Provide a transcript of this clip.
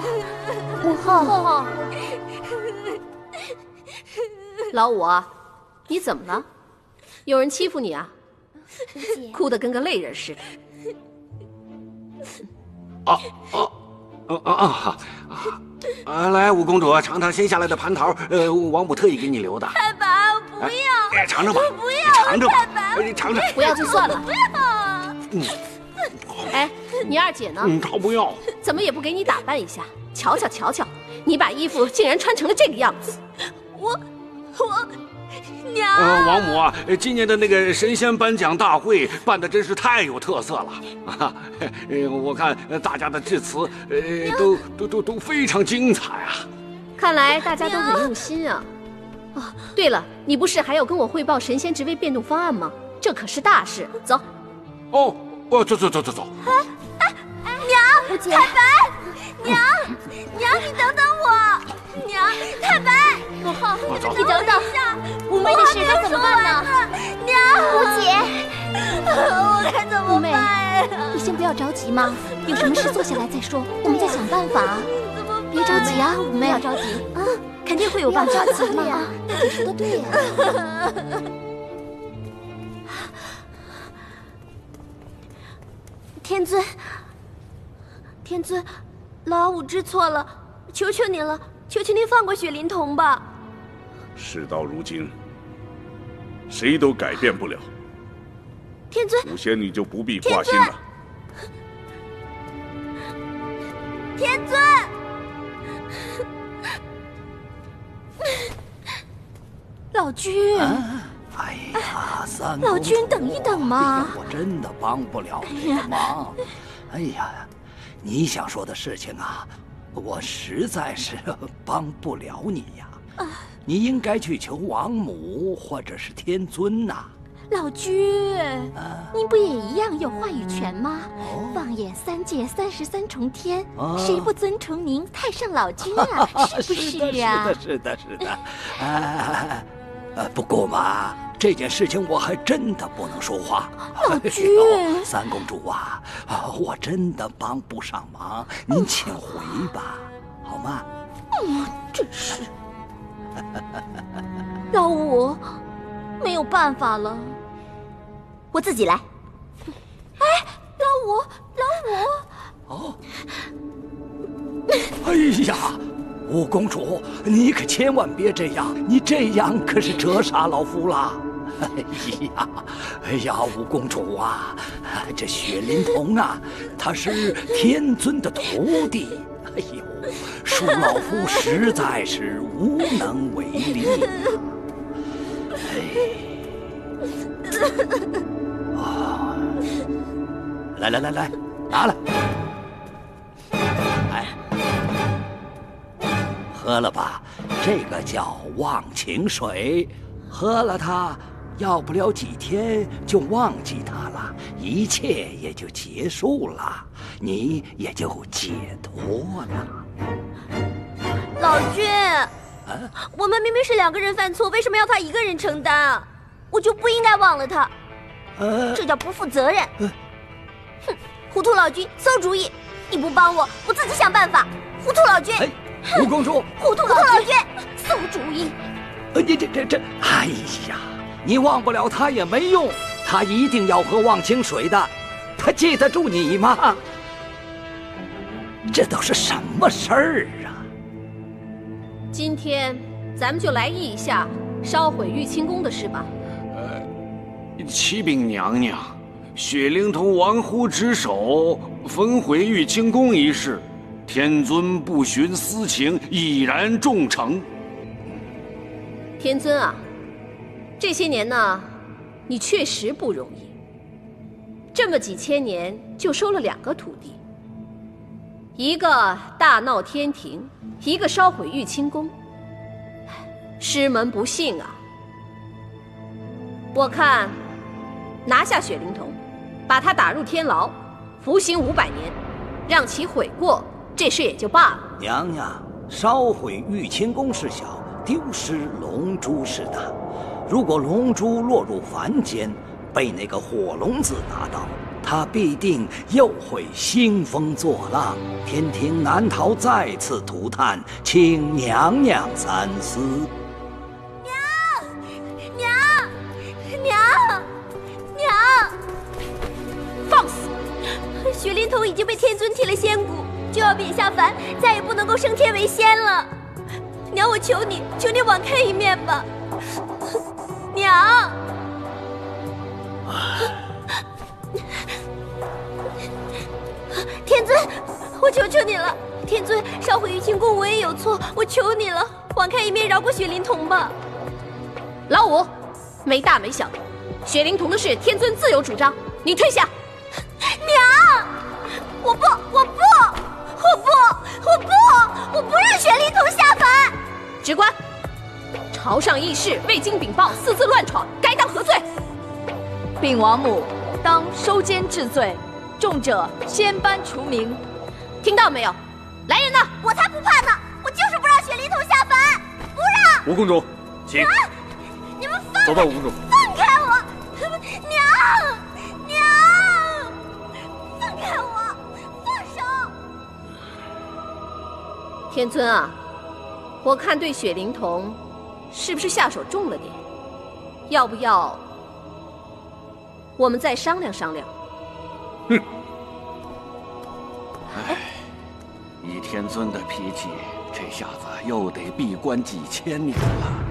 后，母后，老五啊，你怎么了？有人欺负你啊？哭得跟个泪人似的。啊啊啊啊啊！啊，来，五公主，尝尝新下来的蟠桃，呃，王母特意给你留的。太白，我不要！尝尝吧，我不要！尝尝吧，太白，你尝尝。不要就算了。不要！嗯。哎，你二姐呢？嗯，她不要。怎么也不给你打扮一下？瞧瞧瞧瞧，你把衣服竟然穿成了这个样子。我，我。娘，呃，王母啊，今年的那个神仙颁奖大会办的真是太有特色了啊！呃，我看大家的致辞，呃，都都都都非常精彩啊！看来大家都很用心啊！哦，对了，你不是还要跟我汇报神仙职位变动方案吗？这可是大事，走。哦，哦，走走走走走。哎哎，娘，太白，娘，娘，你等等我，娘，太白，母后，你等等。五妹的事该怎么办呢？娘，五姐，我该怎么办？你先不要着急嘛，有什么事坐下来再说，我们再想办法。别着急啊，五妹，不要着急啊，肯定会有办法的嘛。大姐说的对呀。天尊，天尊，老五知错了，求求您了，求求您放过雪灵童吧。事到如今。谁都改变不了，天尊，祖先你就不必挂心了。天尊，老君，哎呀，三老君等一等嘛，我真的帮不了你的忙。哎呀，你想说的事情啊，我实在是 帮不了你呀。啊你应该去求王母或者是天尊呐，老君，您不也一样有话语权吗？放眼三界三十三重天，谁不尊崇您太上老君啊？是不是啊？是的，是的，是的。啊，不过嘛，这件事情我还真的不能说话。老君，三公主啊，我真的帮不上忙，您请回吧，好吗？嗯，真是。老五，没有办法了，我自己来。哎，老五，老五，哦，哎呀，五公主，你可千万别这样，你这样可是折杀老夫了。哎呀，哎呀，五公主啊，这雪灵童啊，他是天尊的徒弟。哎呦，恕老夫实在是无能为力。哎，来来来来，拿来，来，喝了吧，这个叫忘情水，喝了它，要不了几天就忘记他了，一切也就结束了，你也就解脱了。老君。我们明明是两个人犯错，为什么要他一个人承担啊？我就不应该忘了他，这叫不负责任。哼，糊涂老君，馊主意！你不帮我，我自己想办法。糊涂老君，五公主，糊涂老君，馊主意！呃，你这这这，哎呀，你忘不了他也没用，他一定要喝忘情水的，他记得住你吗？这都是什么事儿啊？今天咱们就来议一下烧毁玉清宫的事吧。呃，启禀娘娘，雪灵童玩忽职守，焚毁玉清宫一事，天尊不徇私情，已然重惩。天尊啊，这些年呢，你确实不容易。这么几千年就收了两个徒弟，一个大闹天庭。一个烧毁玉清宫，师门不幸啊！我看拿下雪灵童，把他打入天牢，服刑五百年，让其悔过，这事也就罢了。娘娘，烧毁玉清宫是小，丢失龙珠是大。如果龙珠落入凡间，被那个火龙子拿到，他必定又会兴风作浪，天庭难逃再次涂炭，请娘娘三思。娘，娘，娘，娘！放肆！雪灵童已经被天尊剃了仙骨，就要贬下凡，再也不能够升天为仙了。娘，我求你，求你网开一面吧。娘。天尊，我求求你了！天尊，上回玉清宫我也有错，我求你了，网开一面，饶过雪灵童吧。老五，没大没小，雪灵童的事，天尊自有主张，你退下。娘，我不，我不，我不，我不，我不让雪灵童下凡。直官，朝上议事未经禀报，私自乱闯，该当何罪？禀王母，当收监治罪。重者先班除名，听到没有？来人呐！我才不怕呢！我就是不让雪灵童下凡，不让！吴公主，请。你们放走吧，吴公主。放开我！娘，娘，放开我！放手！天尊啊，我看对雪灵童是不是下手重了点？要不要我们再商量商量？哼！哎，倚天尊的脾气，这下子又得闭关几千年了。